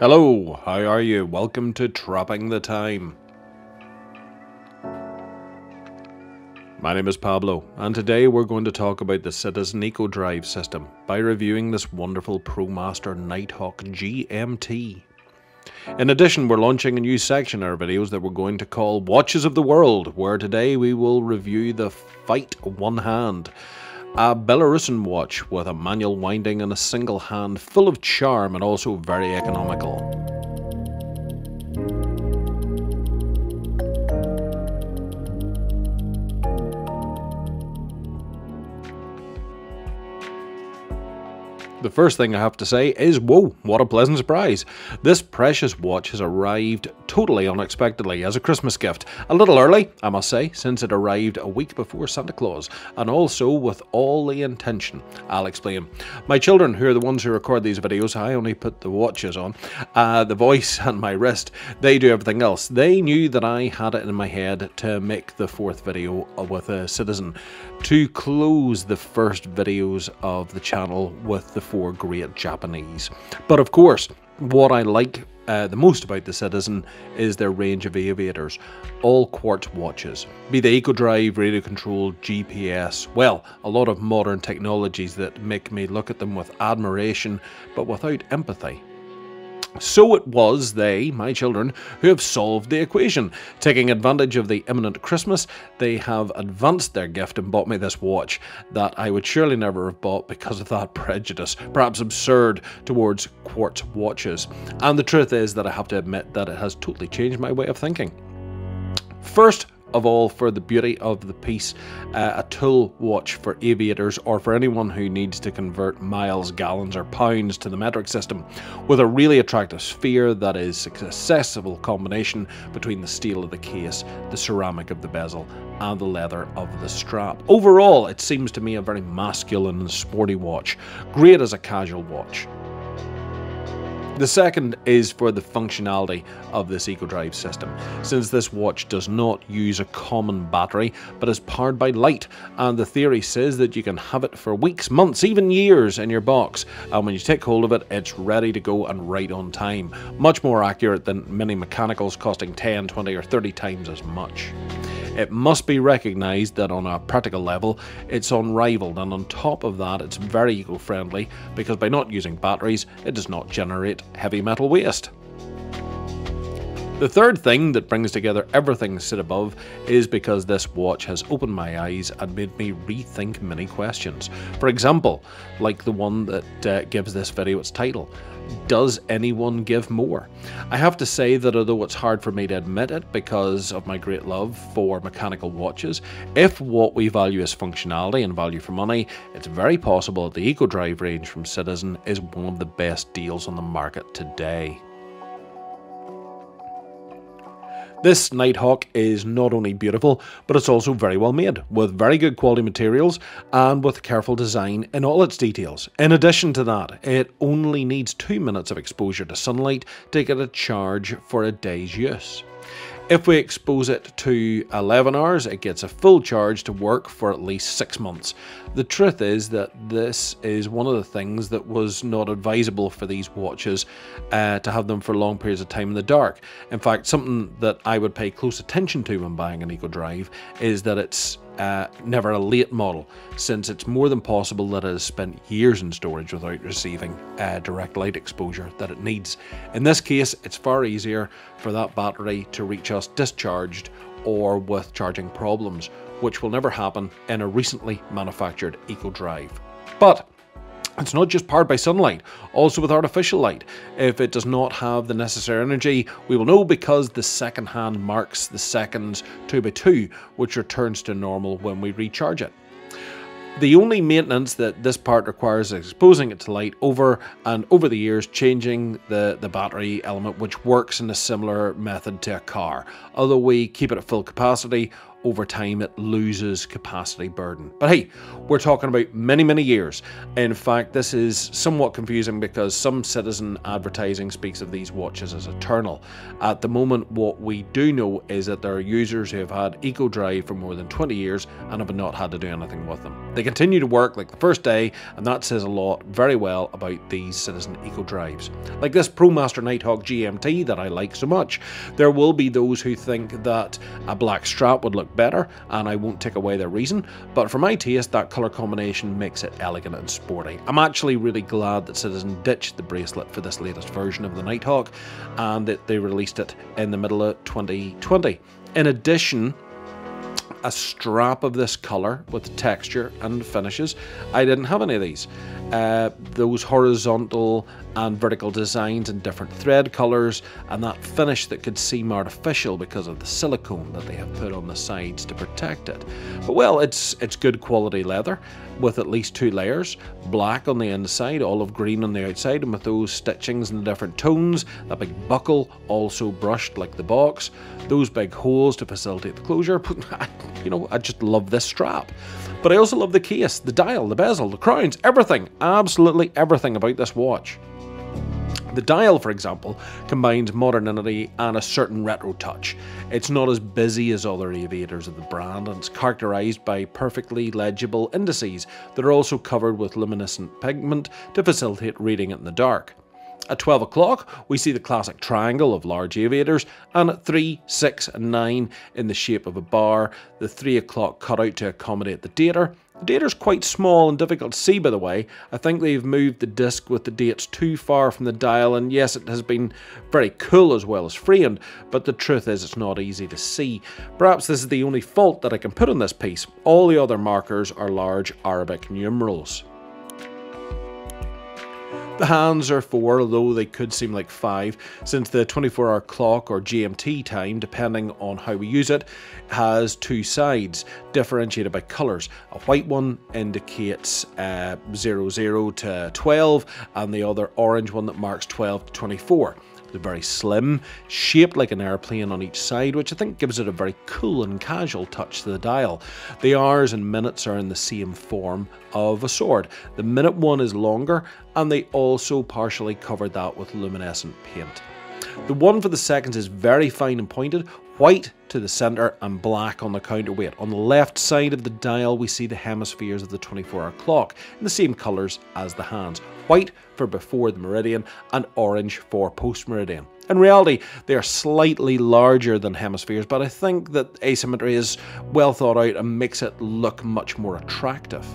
Hello, how are you? Welcome to Trapping the Time. My name is Pablo, and today we're going to talk about the Citizen Eco Drive system by reviewing this wonderful ProMaster Nighthawk GMT. In addition, we're launching a new section in our videos that we're going to call Watches of the World, where today we will review the Fight One Hand, a Belarusian watch with a manual winding and a single hand full of charm and also very economical. The first thing I have to say is whoa, what a pleasant surprise. This precious watch has arrived totally unexpectedly as a Christmas gift. A little early, I must say, since it arrived a week before Santa Claus, and also with all the intention. I'll explain. My children, who are the ones who record these videos, I only put the watches on, uh, the voice and my wrist, they do everything else. They knew that I had it in my head to make the fourth video with a citizen, to close the first videos of the channel with the four great Japanese. But of course, what I like uh, the most about the Citizen is their range of aviators, all quartz watches, be they EcoDrive, radio controlled, GPS, well, a lot of modern technologies that make me look at them with admiration but without empathy. So it was they, my children, who have solved the equation. Taking advantage of the imminent Christmas, they have advanced their gift and bought me this watch that I would surely never have bought because of that prejudice, perhaps absurd, towards quartz watches. And the truth is that I have to admit that it has totally changed my way of thinking. First, of all for the beauty of the piece, uh, a tool watch for aviators or for anyone who needs to convert miles, gallons, or pounds to the metric system, with a really attractive sphere that is a successful combination between the steel of the case, the ceramic of the bezel, and the leather of the strap. Overall, it seems to me a very masculine and sporty watch, great as a casual watch. The second is for the functionality of this EcoDrive system, since this watch does not use a common battery but is powered by light, and the theory says that you can have it for weeks, months, even years in your box, and when you take hold of it, it's ready to go and right on time. Much more accurate than many mechanicals costing 10, 20 or 30 times as much. It must be recognised that on a practical level, it's unrivaled, and on top of that, it's very eco friendly because by not using batteries, it does not generate heavy metal waste. The third thing that brings together everything said above is because this watch has opened my eyes and made me rethink many questions. For example, like the one that uh, gives this video its title does anyone give more? I have to say that although it's hard for me to admit it because of my great love for mechanical watches, if what we value is functionality and value for money, it's very possible that the EcoDrive range from Citizen is one of the best deals on the market today. This Nighthawk is not only beautiful, but it's also very well made, with very good quality materials and with careful design in all its details. In addition to that, it only needs 2 minutes of exposure to sunlight to get a charge for a day's use. If we expose it to 11 hours, it gets a full charge to work for at least 6 months. The truth is that this is one of the things that was not advisable for these watches uh, to have them for long periods of time in the dark. In fact, something that I would pay close attention to when buying an Eco Drive is that it's uh, never a late model, since it's more than possible that it has spent years in storage without receiving uh, direct light exposure that it needs. In this case, it's far easier for that battery to reach us discharged or with charging problems, which will never happen in a recently manufactured Eco Drive. But it's not just powered by sunlight, also with artificial light. If it does not have the necessary energy, we will know because the second hand marks the seconds 2 by 2 which returns to normal when we recharge it. The only maintenance that this part requires is exposing it to light over and over the years changing the, the battery element which works in a similar method to a car. Although we keep it at full capacity over time it loses capacity burden. But hey, we're talking about many, many years. In fact, this is somewhat confusing because some citizen advertising speaks of these watches as eternal. At the moment, what we do know is that there are users who have had Eco Drive for more than 20 years and have not had to do anything with them. They continue to work like the first day, and that says a lot very well about these citizen Eco Drives. Like this ProMaster Nighthawk GMT that I like so much, there will be those who think that a black strap would look better, and I won't take away their reason, but for my taste, that colour combination makes it elegant and sporty. I'm actually really glad that Citizen ditched the bracelet for this latest version of the Nighthawk, and that they released it in the middle of 2020. In addition, a strap of this colour with texture and finishes. I didn't have any of these. Uh, those horizontal and vertical designs in different thread colours and that finish that could seem artificial because of the silicone that they have put on the sides to protect it. But well, it's it's good quality leather with at least two layers, black on the inside, olive green on the outside, and with those stitchings in the different tones, that big buckle also brushed like the box, those big holes to facilitate the closure. you know, I just love this strap. But I also love the case, the dial, the bezel, the crowns, everything, absolutely everything about this watch. The dial, for example, combines modernity and a certain retro touch. It's not as busy as other aviators of the brand and it's characterised by perfectly legible indices that are also covered with luminescent pigment to facilitate reading it in the dark. At 12 o'clock, we see the classic triangle of large aviators, and at 3, 6, and 9, in the shape of a bar, the 3 o'clock cutout to accommodate the dater, the dater's quite small and difficult to see by the way. I think they've moved the disc with the dates too far from the dial and yes it has been very cool as well as framed, but the truth is it's not easy to see. Perhaps this is the only fault that I can put on this piece. All the other markers are large Arabic numerals. The hands are four, although they could seem like five, since the 24 hour clock or GMT time, depending on how we use it, has two sides, differentiated by colours. A white one indicates uh, 00 to 12, and the other orange one that marks 12 to 24. They're very slim, shaped like an airplane on each side, which I think gives it a very cool and casual touch to the dial. The hours and minutes are in the same form of a sword. The minute one is longer, and they also partially covered that with luminescent paint. The one for the seconds is very fine and pointed, white to the centre and black on the counterweight. On the left side of the dial we see the hemispheres of the 24 hour clock in the same colours as the hands white for before the meridian, and orange for post meridian. In reality, they are slightly larger than hemispheres, but I think that asymmetry is well thought out and makes it look much more attractive.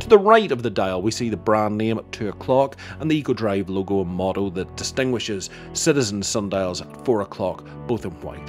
To the right of the dial, we see the brand name at 2 o'clock and the EcoDrive logo and motto that distinguishes Citizen sundials at 4 o'clock, both in white.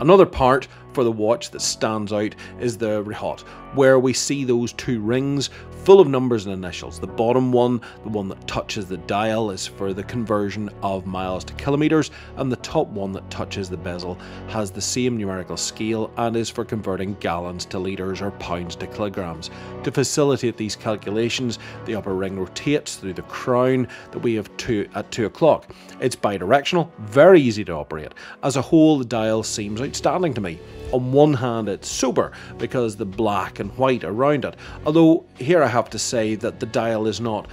Another part for the watch that stands out is the Rehaut, where we see those two rings full of numbers and initials. The bottom one, the one that touches the dial, is for the conversion of miles to kilometres, and the top one that touches the bezel has the same numerical scale and is for converting gallons to litres or pounds to kilograms. To facilitate these calculations, the upper ring rotates through the crown that we have two, at 2 o'clock. It's bidirectional, very easy to operate. As a whole, the dial seems outstanding to me. On one hand, it's sober because the black and white around it, although here I have to say that the dial is not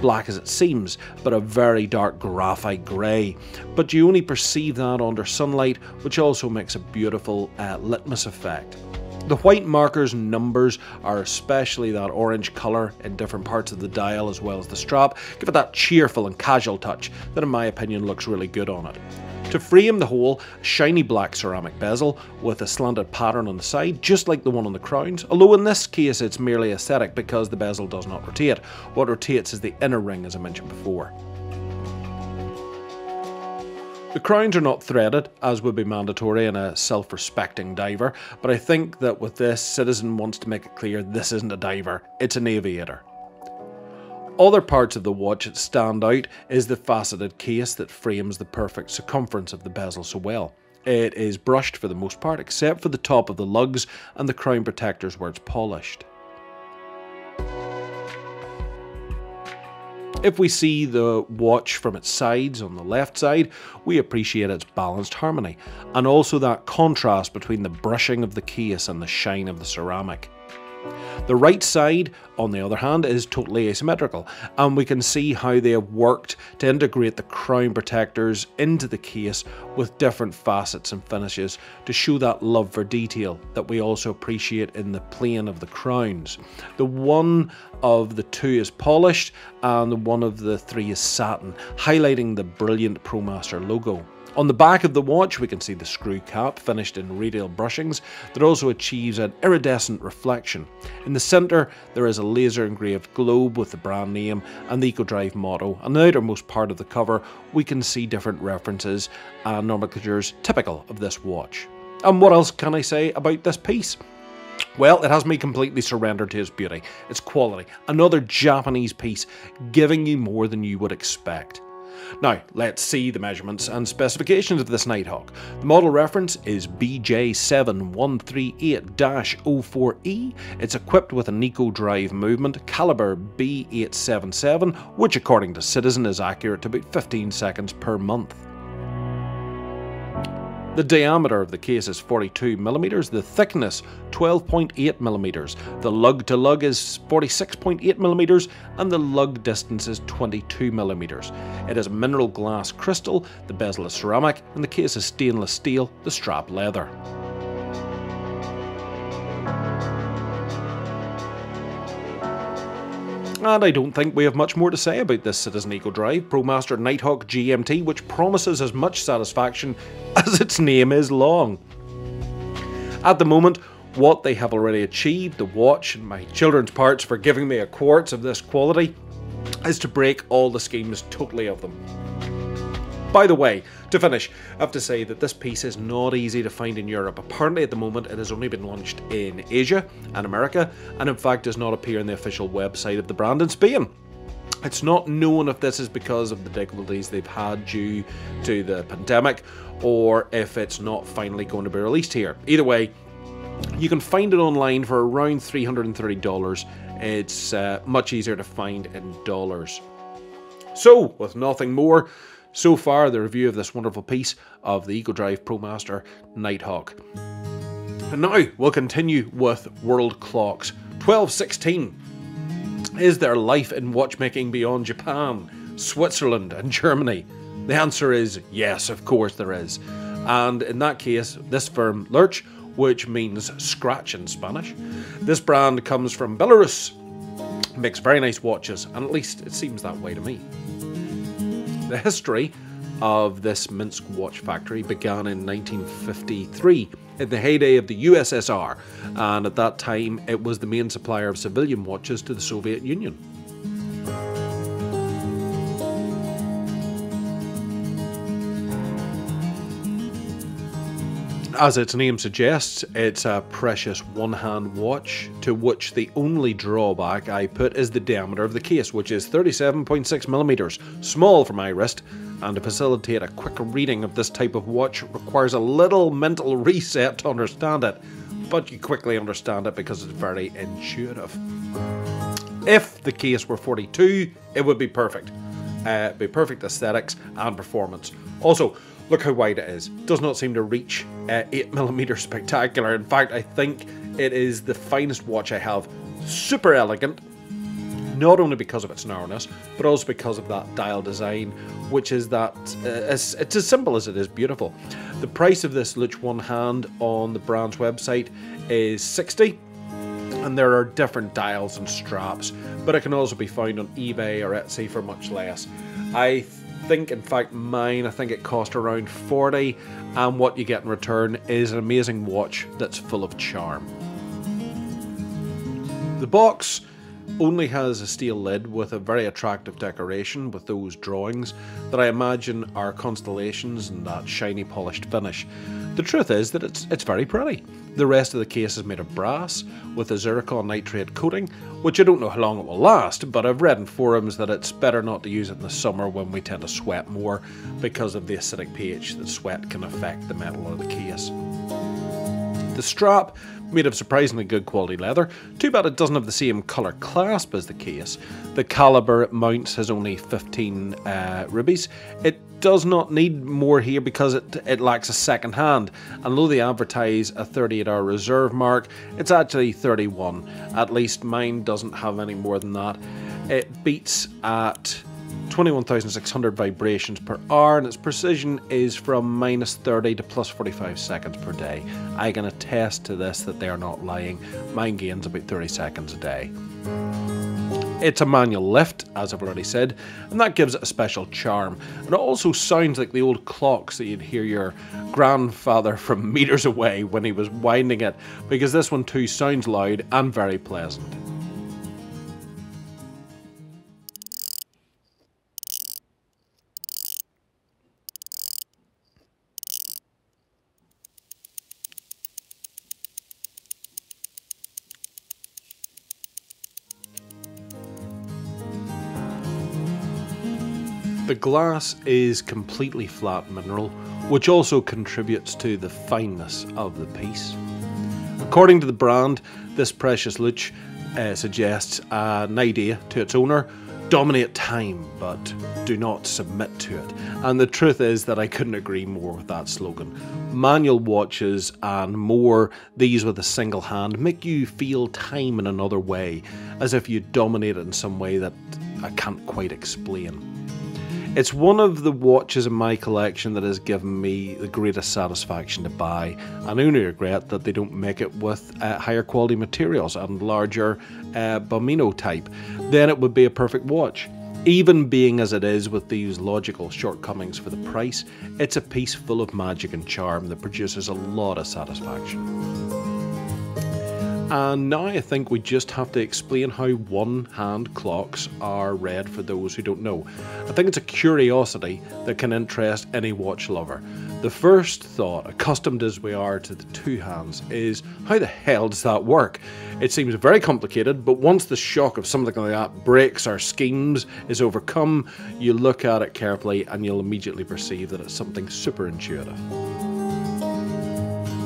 black as it seems, but a very dark graphite grey. But you only perceive that under sunlight, which also makes a beautiful uh, litmus effect. The white markers and numbers are especially that orange colour in different parts of the dial as well as the strap, give it that cheerful and casual touch that in my opinion looks really good on it. To frame the whole, shiny black ceramic bezel with a slanted pattern on the side, just like the one on the crowns, although in this case it's merely aesthetic because the bezel does not rotate. What rotates is the inner ring as I mentioned before. The crowns are not threaded, as would be mandatory in a self-respecting diver, but I think that with this, Citizen wants to make it clear this isn't a diver, it's an aviator. Other parts of the watch that stand out is the faceted case that frames the perfect circumference of the bezel so well. It is brushed for the most part, except for the top of the lugs and the crown protectors where it's polished. If we see the watch from its sides on the left side, we appreciate its balanced harmony, and also that contrast between the brushing of the case and the shine of the ceramic. The right side, on the other hand, is totally asymmetrical, and we can see how they have worked to integrate the crown protectors into the case with different facets and finishes to show that love for detail that we also appreciate in the plane of the crowns. The one of the two is polished, and the one of the three is satin, highlighting the brilliant ProMaster logo. On the back of the watch we can see the screw cap finished in radial brushings that also achieves an iridescent reflection. In the centre there is a laser engraved globe with the brand name and the EcoDrive motto. On the outermost part of the cover we can see different references and nomenclatures typical of this watch. And what else can I say about this piece? Well, it has me completely surrendered to its beauty, its quality, another Japanese piece, giving you more than you would expect. Now, let's see the measurements and specifications of this Nighthawk. The model reference is BJ7138-04E. It's equipped with an EcoDrive movement, caliber B877, which according to Citizen is accurate to about 15 seconds per month. The diameter of the case is 42mm, the thickness 12.8mm, the lug to lug is 46.8mm, and the lug distance is 22mm. It is a mineral glass crystal, the bezel is ceramic, and the case is stainless steel, the strap leather. And I don't think we have much more to say about this Citizen EcoDrive ProMaster Nighthawk GMT, which promises as much satisfaction as its name is long. At the moment, what they have already achieved, the watch and my children's parts for giving me a quartz of this quality, is to break all the schemes totally of them. By the way, to finish, I have to say that this piece is not easy to find in Europe. Apparently at the moment it has only been launched in Asia and America, and in fact does not appear on the official website of the brand in Spain. It's not known if this is because of the difficulties they've had due to the pandemic, or if it's not finally going to be released here. Either way, you can find it online for around $330. It's uh, much easier to find in dollars. So, with nothing more, so far, the review of this wonderful piece of the EcoDrive ProMaster Nighthawk. And now we'll continue with world clocks. 1216. Is there life in watchmaking beyond Japan, Switzerland, and Germany? The answer is yes, of course there is. And in that case, this firm, Luch, which means scratch in Spanish, this brand comes from Belarus, makes very nice watches, and at least it seems that way to me. The history of this Minsk watch factory began in 1953 in the heyday of the USSR, and at that time it was the main supplier of civilian watches to the Soviet Union. As its name suggests, it's a precious one-hand watch, to which the only drawback I put is the diameter of the case, which is 37.6mm, small for my wrist, and to facilitate a quick reading of this type of watch requires a little mental reset to understand it, but you quickly understand it because it's very intuitive. If the case were 42, it would be perfect. Uh, be perfect aesthetics and performance. Also, Look how wide it is. Does not seem to reach uh, 8mm spectacular. In fact, I think it is the finest watch I have. Super elegant, not only because of its narrowness, but also because of that dial design, which is that uh, it's, it's, as simple as it is beautiful. The price of this Luch One Hand on the brand's website is 60 and there are different dials and straps, but it can also be found on eBay or Etsy for much less. I think, in fact, mine, I think it cost around 40 and what you get in return is an amazing watch that's full of charm. The box only has a steel lid with a very attractive decoration with those drawings that I imagine are constellations and that shiny polished finish. The truth is that it's, it's very pretty. The rest of the case is made of brass with a zircon nitrate coating, which I don't know how long it will last, but I've read in forums that it's better not to use it in the summer when we tend to sweat more because of the acidic pH that sweat can affect the metal of the case. The strap made of surprisingly good quality leather. Too bad it doesn't have the same colour clasp as the case. The caliber it mounts has only 15 uh, rubies. It does not need more here because it, it lacks a second hand. And though they advertise a 38 hour reserve mark, it's actually 31. At least mine doesn't have any more than that. It beats at 21,600 vibrations per hour, and its precision is from minus 30 to plus 45 seconds per day. I can attest to this that they are not lying. Mine gains about 30 seconds a day. It's a manual lift, as I've already said, and that gives it a special charm. And it also sounds like the old clocks that you'd hear your grandfather from meters away when he was winding it, because this one too sounds loud and very pleasant. Glass is completely flat mineral, which also contributes to the fineness of the piece. According to the brand, this precious Luch uh, suggests an idea to its owner dominate time, but do not submit to it. And the truth is that I couldn't agree more with that slogan. Manual watches and more, these with a single hand, make you feel time in another way, as if you dominate it in some way that I can't quite explain. It's one of the watches in my collection that has given me the greatest satisfaction to buy, and only regret that they don't make it with uh, higher quality materials and larger uh, Bomino type. Then it would be a perfect watch. Even being as it is with these logical shortcomings for the price, it's a piece full of magic and charm that produces a lot of satisfaction. Mm-hmm. And now I think we just have to explain how one hand clocks are read for those who don't know. I think it's a curiosity that can interest any watch lover. The first thought, accustomed as we are to the two hands, is how the hell does that work? It seems very complicated, but once the shock of something like that breaks our schemes, is overcome, you look at it carefully and you'll immediately perceive that it's something super intuitive.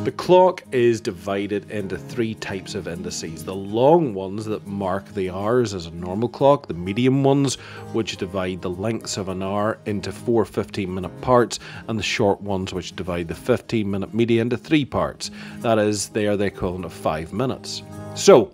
The clock is divided into three types of indices. The long ones that mark the hours as a normal clock, the medium ones which divide the lengths of an hour into four 15 minute parts, and the short ones which divide the 15 minute media into three parts. That is, they are the equivalent of five minutes. So,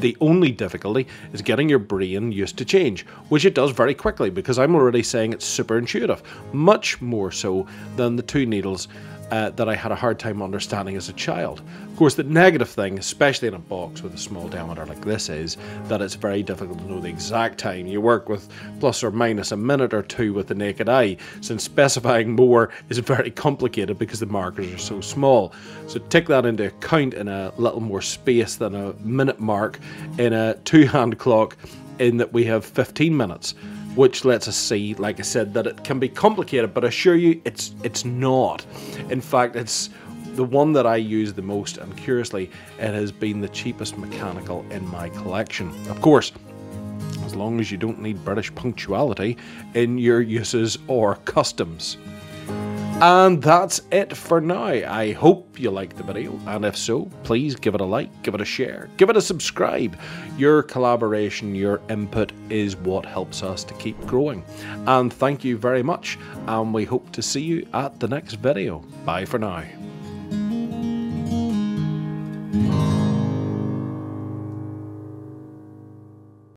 the only difficulty is getting your brain used to change, which it does very quickly because I'm already saying it's super intuitive, much more so than the two needles uh, that I had a hard time understanding as a child. Of course, the negative thing, especially in a box with a small diameter like this, is that it's very difficult to know the exact time. You work with plus or minus a minute or two with the naked eye, since specifying more is very complicated because the markers are so small. So take that into account in a little more space than a minute mark in a two hand clock, in that we have 15 minutes which lets us see, like I said, that it can be complicated, but I assure you it's it's not. In fact, it's the one that I use the most, and curiously, it has been the cheapest mechanical in my collection. Of course, as long as you don't need British punctuality in your uses or customs. And that's it for now. I hope you liked the video, and if so, please give it a like, give it a share, give it a subscribe. Your collaboration, your input is what helps us to keep growing. And thank you very much, and we hope to see you at the next video. Bye for now.